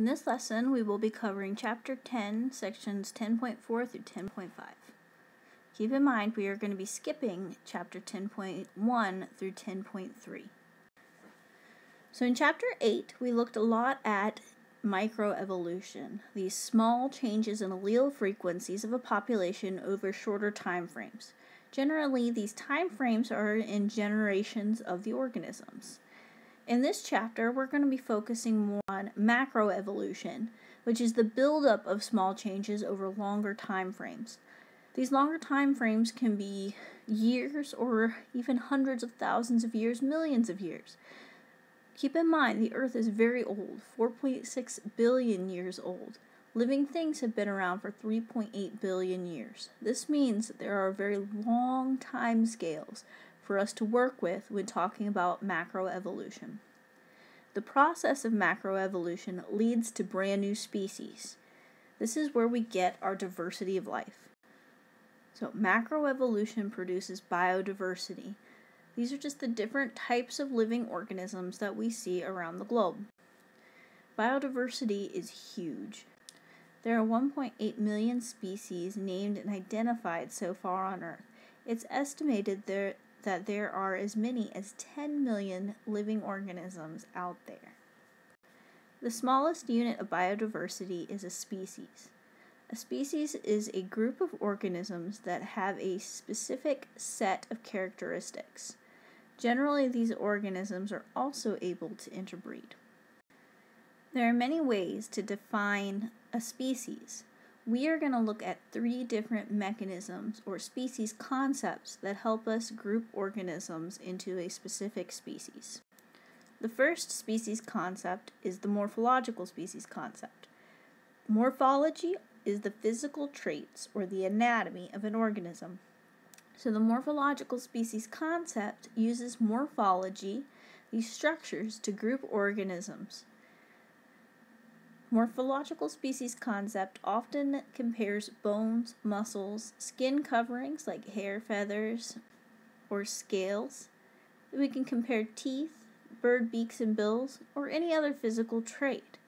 In this lesson, we will be covering Chapter 10, Sections 10.4 through 10.5. Keep in mind we are going to be skipping Chapter 10.1 through 10.3. So in Chapter 8, we looked a lot at microevolution, these small changes in allele frequencies of a population over shorter time frames. Generally, these time frames are in generations of the organisms. In this chapter, we're going to be focusing more on macroevolution, which is the buildup of small changes over longer time frames. These longer time frames can be years or even hundreds of thousands of years, millions of years. Keep in mind, the Earth is very old 4.6 billion years old. Living things have been around for 3.8 billion years. This means that there are very long time scales for us to work with when talking about macroevolution. The process of macroevolution leads to brand new species. This is where we get our diversity of life. So, macroevolution produces biodiversity. These are just the different types of living organisms that we see around the globe. Biodiversity is huge. There are 1.8 million species named and identified so far on Earth. It's estimated there that there are as many as 10 million living organisms out there. The smallest unit of biodiversity is a species. A species is a group of organisms that have a specific set of characteristics. Generally, these organisms are also able to interbreed. There are many ways to define a species we are going to look at three different mechanisms or species concepts that help us group organisms into a specific species. The first species concept is the morphological species concept. Morphology is the physical traits or the anatomy of an organism. So, the morphological species concept uses morphology, these structures, to group organisms. Morphological species concept often compares bones, muscles, skin coverings like hair feathers or scales. We can compare teeth, bird beaks and bills, or any other physical trait.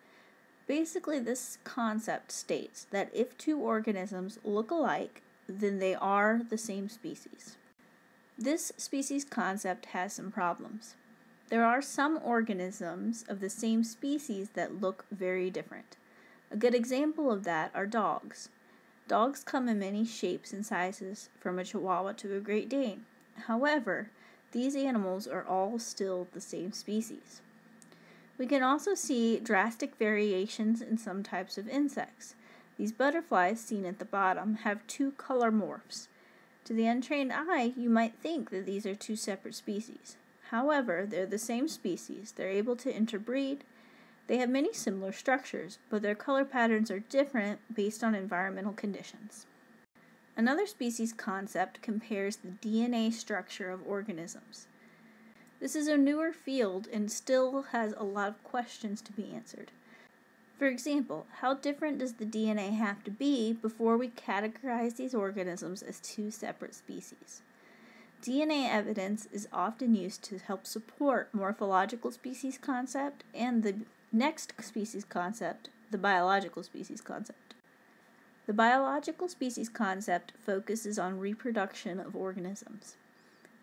Basically, this concept states that if two organisms look alike, then they are the same species. This species concept has some problems. There are some organisms of the same species that look very different. A good example of that are dogs. Dogs come in many shapes and sizes, from a Chihuahua to a Great Dane. However, these animals are all still the same species. We can also see drastic variations in some types of insects. These butterflies, seen at the bottom, have two color morphs. To the untrained eye, you might think that these are two separate species. However, they're the same species. They're able to interbreed. They have many similar structures, but their color patterns are different based on environmental conditions. Another species concept compares the DNA structure of organisms. This is a newer field and still has a lot of questions to be answered. For example, how different does the DNA have to be before we categorize these organisms as two separate species? DNA evidence is often used to help support morphological species concept and the next species concept, the biological species concept. The biological species concept focuses on reproduction of organisms.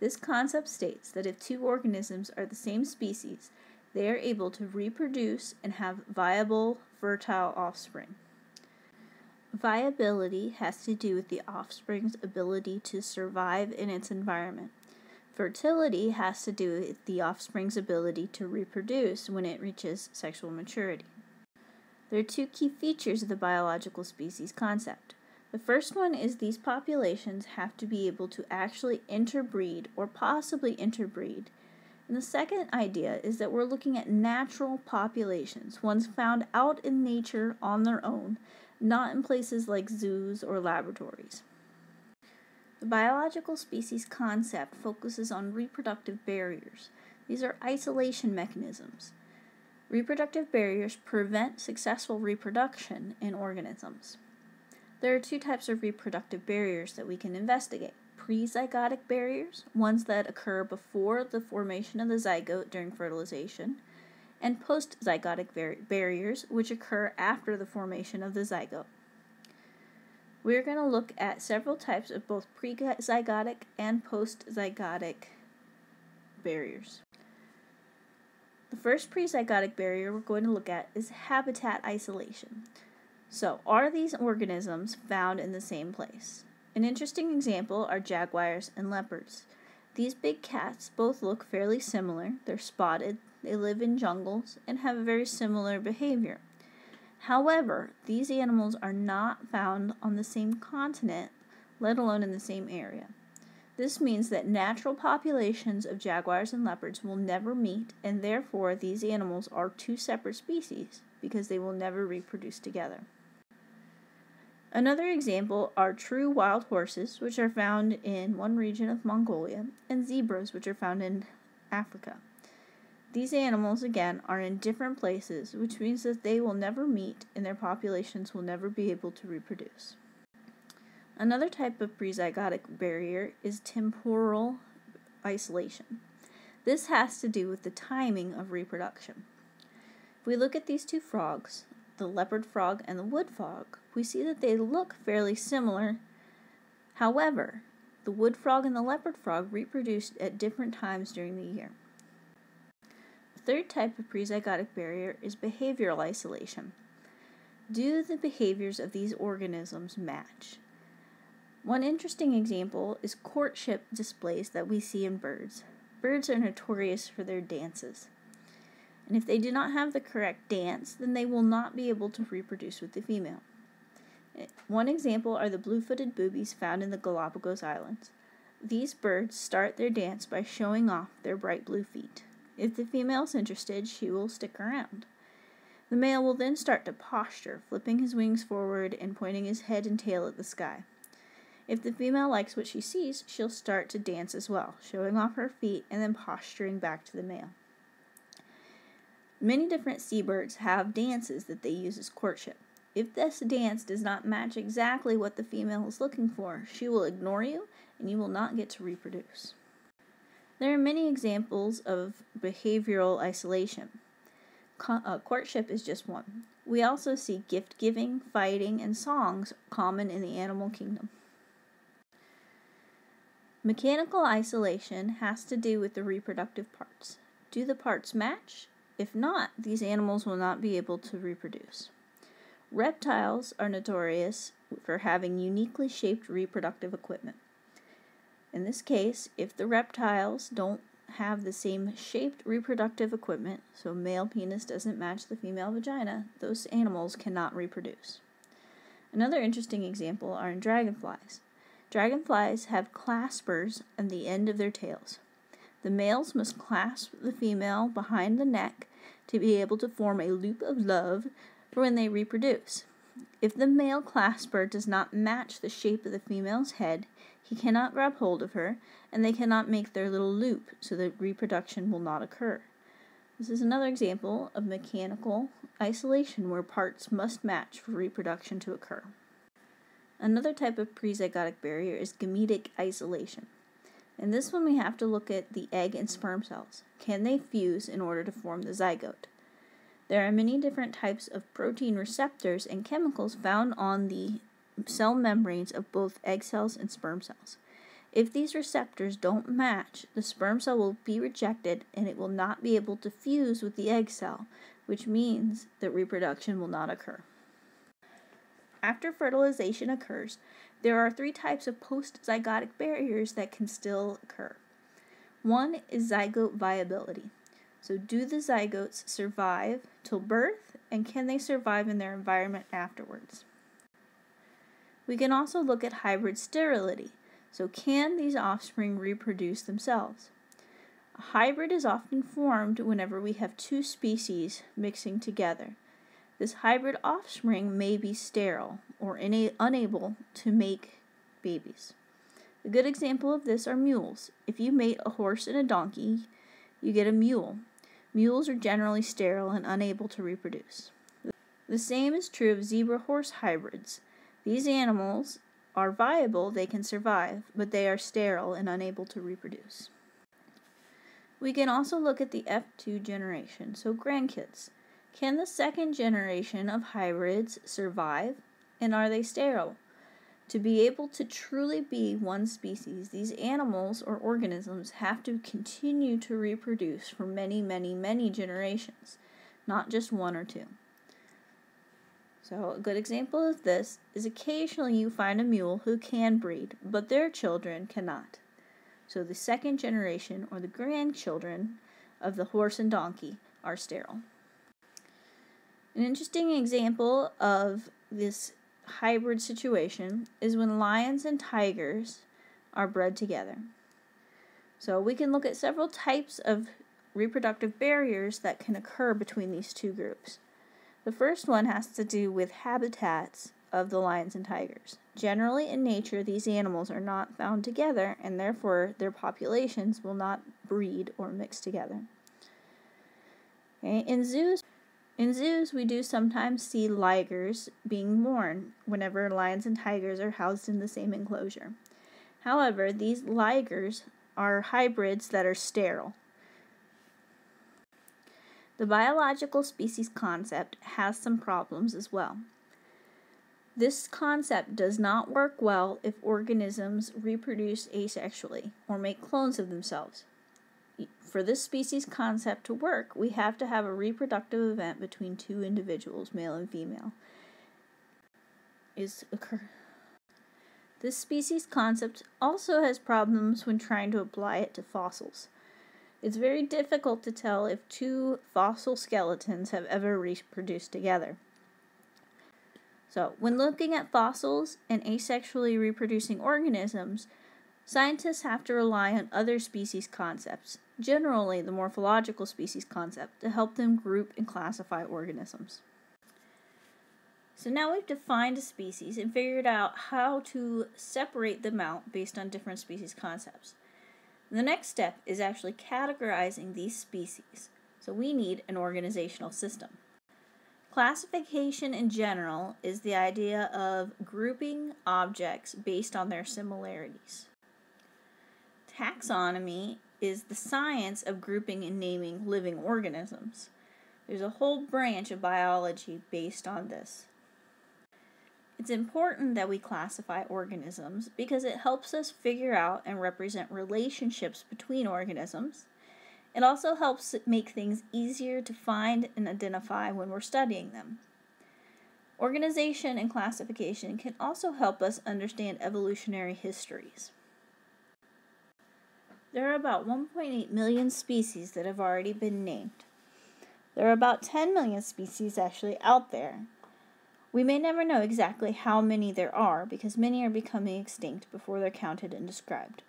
This concept states that if two organisms are the same species, they are able to reproduce and have viable, fertile offspring. Viability has to do with the offspring's ability to survive in its environment. Fertility has to do with the offspring's ability to reproduce when it reaches sexual maturity. There are two key features of the biological species concept. The first one is these populations have to be able to actually interbreed or possibly interbreed. And the second idea is that we're looking at natural populations, ones found out in nature on their own, not in places like zoos or laboratories. The biological species concept focuses on reproductive barriers. These are isolation mechanisms. Reproductive barriers prevent successful reproduction in organisms. There are two types of reproductive barriers that we can investigate prezygotic barriers, ones that occur before the formation of the zygote during fertilization, and post-zygotic bar- barriers, which occur after the formation of the zygote. We're going to look at several types of both pre-zygotic and post-zygotic barriers. The first pre-zygotic barrier we're going to look at is habitat isolation. So, are these organisms found in the same place? An interesting example are jaguars and leopards. These big cats both look fairly similar. They're spotted, they live in jungles, and have a very similar behavior. However, these animals are not found on the same continent, let alone in the same area. This means that natural populations of jaguars and leopards will never meet, and therefore these animals are two separate species because they will never reproduce together. Another example are true wild horses, which are found in one region of Mongolia, and zebras, which are found in Africa. These animals, again, are in different places, which means that they will never meet and their populations will never be able to reproduce. Another type of prezygotic barrier is temporal isolation. This has to do with the timing of reproduction. If we look at these two frogs, the leopard frog and the wood frog, we see that they look fairly similar. However, the wood frog and the leopard frog reproduced at different times during the year. Third type of prezygotic barrier is behavioral isolation. Do the behaviors of these organisms match? One interesting example is courtship displays that we see in birds. Birds are notorious for their dances. And if they do not have the correct dance, then they will not be able to reproduce with the female. Eh, one example are the blue footed boobies found in the Galapagos Islands. These birds start their dance by showing off their bright blue feet. If the female is interested, she will stick around. The male will then start to posture, flipping his wings forward and pointing his head and tail at the sky. If the female likes what she sees, she'll start to dance as well, showing off her feet and then posturing back to the male. Many different seabirds have dances that they use as courtship. If this dance does not match exactly what the female is looking for, she will ignore you and you will not get to reproduce. There are many examples of behavioral isolation. Co- uh, courtship is just one. We also see gift giving, fighting, and songs common in the animal kingdom. Mechanical isolation has to do with the reproductive parts. Do the parts match? If not, these animals will not be able to reproduce. Reptiles are notorious for having uniquely shaped reproductive equipment. In this case, if the reptiles don't have the same shaped reproductive equipment, so male penis doesn't match the female vagina, those animals cannot reproduce. Another interesting example are in dragonflies. Dragonflies have claspers on the end of their tails. The males must clasp the female behind the neck to be able to form a loop of love for when they reproduce. If the male clasper does not match the shape of the female's head, he cannot grab hold of her, and they cannot make their little loop so that reproduction will not occur. This is another example of mechanical isolation where parts must match for reproduction to occur. Another type of prezygotic barrier is gametic isolation. In this one, we have to look at the egg and sperm cells. Can they fuse in order to form the zygote? There are many different types of protein receptors and chemicals found on the cell membranes of both egg cells and sperm cells. If these receptors don't match, the sperm cell will be rejected and it will not be able to fuse with the egg cell, which means that reproduction will not occur. After fertilization occurs, there are three types of post-zygotic barriers that can still occur. One is zygote viability. So, do the zygotes survive till birth, and can they survive in their environment afterwards? We can also look at hybrid sterility. So, can these offspring reproduce themselves? A hybrid is often formed whenever we have two species mixing together. This hybrid offspring may be sterile or ina- unable to make babies. A good example of this are mules. If you mate a horse and a donkey, you get a mule. Mules are generally sterile and unable to reproduce. The same is true of zebra horse hybrids. These animals are viable, they can survive, but they are sterile and unable to reproduce. We can also look at the F2 generation, so grandkids. Can the second generation of hybrids survive, and are they sterile? To be able to truly be one species, these animals or organisms have to continue to reproduce for many, many, many generations, not just one or two. So, a good example of this is occasionally you find a mule who can breed, but their children cannot. So, the second generation or the grandchildren of the horse and donkey are sterile. An interesting example of this hybrid situation is when lions and tigers are bred together. So, we can look at several types of reproductive barriers that can occur between these two groups. The first one has to do with habitats of the lions and tigers. Generally, in nature, these animals are not found together, and therefore their populations will not breed or mix together. Okay. In zoos, in zoos, we do sometimes see ligers being born whenever lions and tigers are housed in the same enclosure. However, these ligers are hybrids that are sterile. The biological species concept has some problems as well. This concept does not work well if organisms reproduce asexually or make clones of themselves. For this species concept to work, we have to have a reproductive event between two individuals, male and female. Is occur. This species concept also has problems when trying to apply it to fossils. It's very difficult to tell if two fossil skeletons have ever reproduced together. So, when looking at fossils and asexually reproducing organisms, scientists have to rely on other species concepts, generally the morphological species concept, to help them group and classify organisms. So now we've defined a species and figured out how to separate them out based on different species concepts. The next step is actually categorizing these species. So we need an organizational system. Classification in general is the idea of grouping objects based on their similarities. Taxonomy is the science of grouping and naming living organisms. There's a whole branch of biology based on this. It's important that we classify organisms because it helps us figure out and represent relationships between organisms. It also helps make things easier to find and identify when we're studying them. Organization and classification can also help us understand evolutionary histories. There are about 1.8 million species that have already been named. There are about 10 million species actually out there, we may never know exactly how many there are because many are becoming extinct before they're counted and described.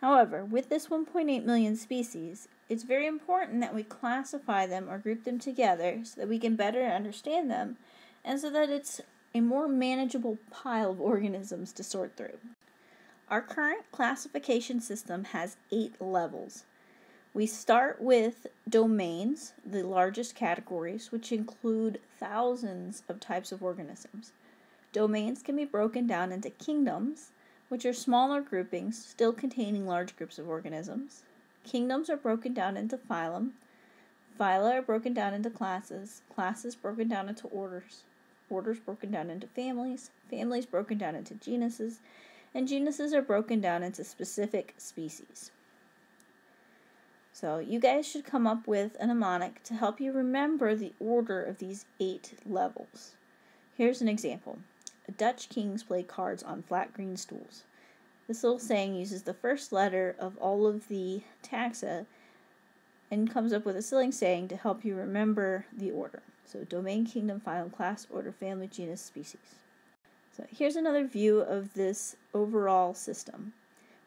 However, with this 1.8 million species, it's very important that we classify them or group them together so that we can better understand them and so that it's a more manageable pile of organisms to sort through. Our current classification system has eight levels. We start with domains, the largest categories, which include thousands of types of organisms. Domains can be broken down into kingdoms, which are smaller groupings still containing large groups of organisms. Kingdoms are broken down into phylum. Phyla are broken down into classes. Classes broken down into orders. Orders broken down into families. Families broken down into genuses. And genuses are broken down into specific species. So you guys should come up with a mnemonic to help you remember the order of these eight levels. Here's an example. Dutch kings play cards on flat green stools. This little saying uses the first letter of all of the taxa and comes up with a silly saying to help you remember the order. So domain, kingdom, phylum, class, order, family, genus, species. So here's another view of this overall system.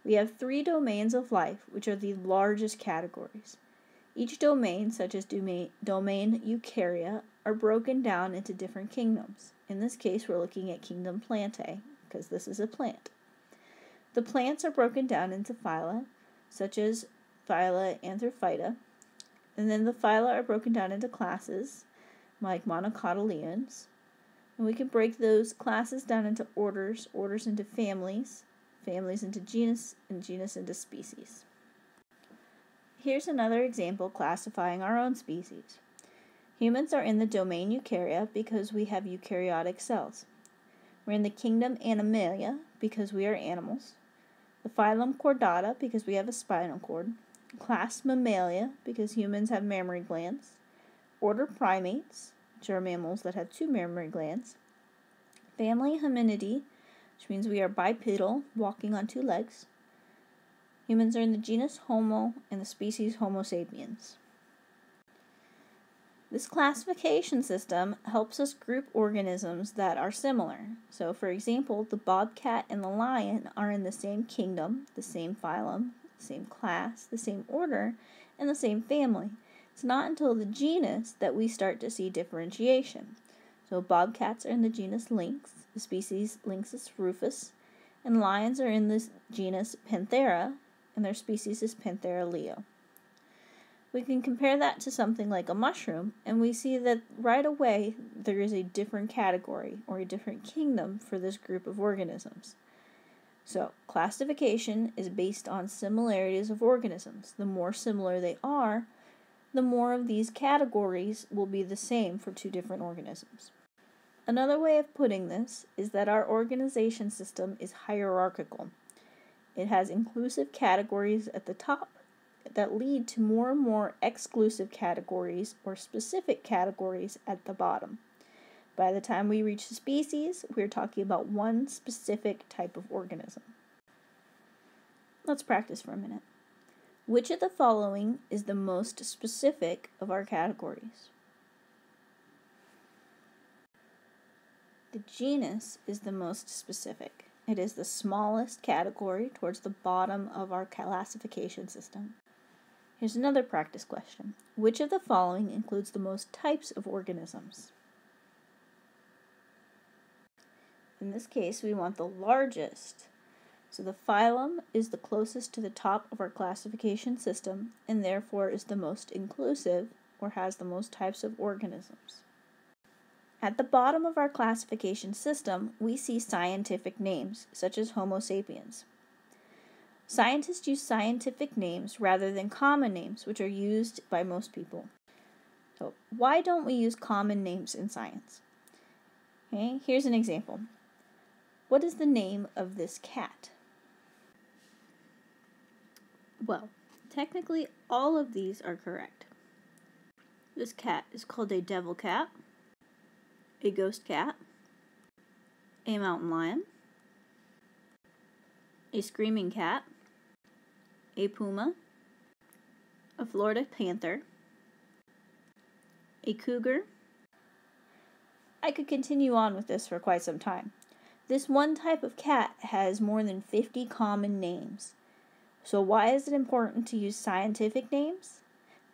We have three domains of life, which are the largest categories. Each domain, such as domain, domain Eukarya, are broken down into different kingdoms. In this case, we're looking at kingdom Plantae, because this is a plant. The plants are broken down into phyla, such as phyla Anthophyta, and then the phyla are broken down into classes, like monocotyledons. And we can break those classes down into orders, orders into families, families into genus, and genus into species. Here's another example classifying our own species. Humans are in the domain Eukarya because we have eukaryotic cells. We're in the kingdom Animalia because we are animals. The phylum Chordata because we have a spinal cord. Class Mammalia because humans have mammary glands. Order Primates, which are mammals that have two mammary glands. Family Hominidae, which means we are bipedal, walking on two legs. Humans are in the genus Homo and the species Homo sapiens. This classification system helps us group organisms that are similar. So, for example, the bobcat and the lion are in the same kingdom, the same phylum, the same class, the same order, and the same family. It's not until the genus that we start to see differentiation. So, bobcats are in the genus Lynx, the species Lynxus rufus, and lions are in the genus Panthera, and their species is Panthera leo. We can compare that to something like a mushroom, and we see that right away there is a different category or a different kingdom for this group of organisms. So, classification is based on similarities of organisms. The more similar they are, the more of these categories will be the same for two different organisms. Another way of putting this is that our organization system is hierarchical. It has inclusive categories at the top that lead to more and more exclusive categories or specific categories at the bottom. By the time we reach the species, we're talking about one specific type of organism. Let's practice for a minute. Which of the following is the most specific of our categories? The genus is the most specific. It is the smallest category towards the bottom of our classification system. Here's another practice question. Which of the following includes the most types of organisms? In this case, we want the largest. So the phylum is the closest to the top of our classification system and therefore is the most inclusive or has the most types of organisms. At the bottom of our classification system, we see scientific names, such as Homo sapiens. Scientists use scientific names rather than common names, which are used by most people. So, why don't we use common names in science? Okay, here's an example. What is the name of this cat? Well, technically, all of these are correct. This cat is called a devil cat a ghost cat, a mountain lion, a screaming cat, a puma, a Florida panther, a cougar. I could continue on with this for quite some time. This one type of cat has more than 50 common names. So, why is it important to use scientific names?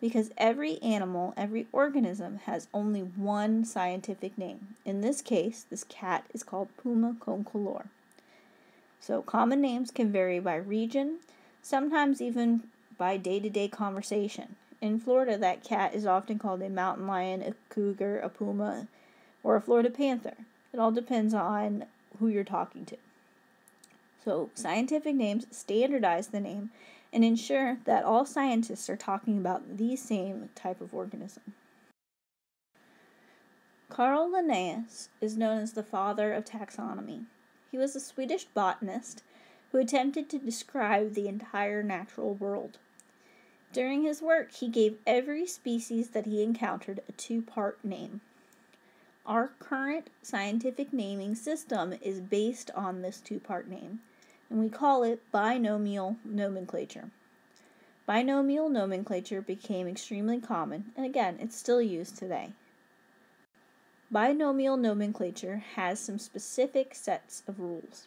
Because every animal, every organism has only one scientific name. In this case, this cat is called Puma concolor. So, common names can vary by region, sometimes even by day to day conversation. In Florida, that cat is often called a mountain lion, a cougar, a puma, or a Florida panther. It all depends on who you're talking to. So, scientific names standardize the name and ensure that all scientists are talking about the same type of organism. Carl Linnaeus is known as the father of taxonomy. He was a Swedish botanist who attempted to describe the entire natural world. During his work, he gave every species that he encountered a two part name. Our current scientific naming system is based on this two part name and we call it binomial nomenclature. Binomial nomenclature became extremely common, and again, it's still used today. Binomial nomenclature has some specific sets of rules.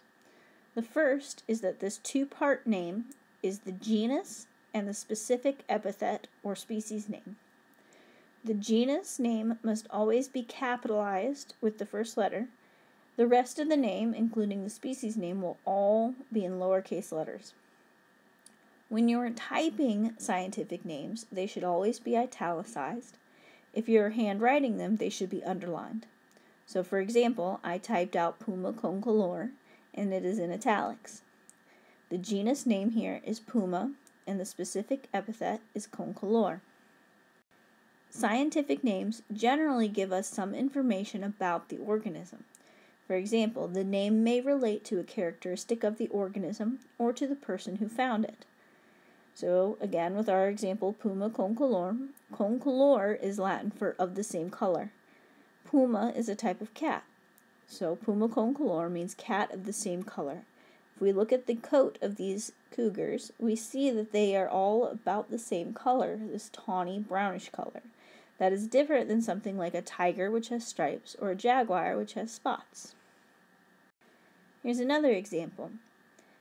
The first is that this two part name is the genus and the specific epithet or species name. The genus name must always be capitalized with the first letter, the rest of the name, including the species name, will all be in lowercase letters. When you're typing scientific names, they should always be italicized. If you're handwriting them, they should be underlined. So, for example, I typed out Puma concolor and it is in italics. The genus name here is Puma, and the specific epithet is concolor. Scientific names generally give us some information about the organism. For example, the name may relate to a characteristic of the organism or to the person who found it. So, again, with our example, Puma concolor, concolor is Latin for of the same color. Puma is a type of cat. So, Puma concolor means cat of the same color. If we look at the coat of these cougars, we see that they are all about the same color, this tawny brownish color. That is different than something like a tiger, which has stripes, or a jaguar, which has spots. Here's another example.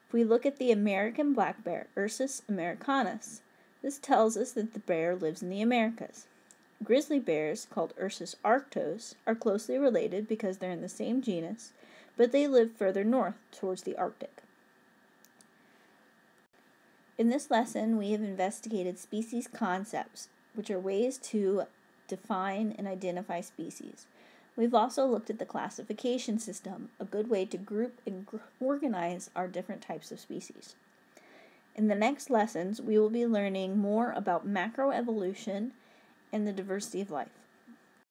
If we look at the American black bear, Ursus americanus, this tells us that the bear lives in the Americas. Grizzly bears, called Ursus arctos, are closely related because they're in the same genus, but they live further north towards the Arctic. In this lesson, we have investigated species concepts, which are ways to define and identify species. We've also looked at the classification system, a good way to group and gr- organize our different types of species. In the next lessons, we will be learning more about macroevolution and the diversity of life.